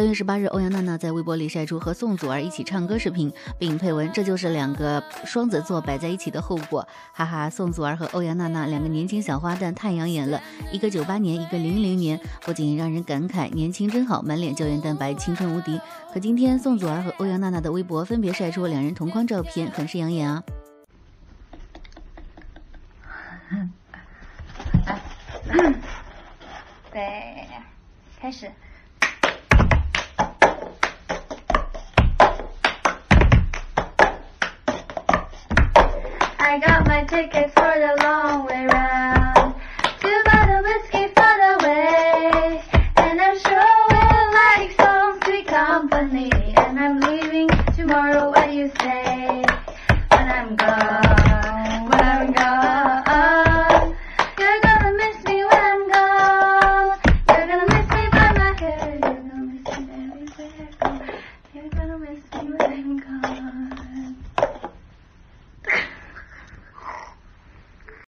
三月十八日，欧阳娜娜在微博里晒出和宋祖儿一起唱歌视频，并配文：“这就是两个双子座摆在一起的后果。”哈哈，宋祖儿和欧阳娜娜两个年轻小花旦太养眼了，一个九八年，一个零零年，不仅让人感慨年轻真好，满脸胶原蛋白，青春无敌。可今天宋祖儿和欧阳娜娜的微博分别晒出两人同框照片，很是养眼啊。对，开始。I got my tickets for the long way round to buy the whiskey for the way, and I'm sure we'll like some sweet company. And I'm leaving tomorrow. What do you say? When I'm gone, when I'm gone, you're gonna miss me when I'm gone. You're gonna miss me by my hair. You're gonna miss me everywhere. You're gonna miss me when I'm gone.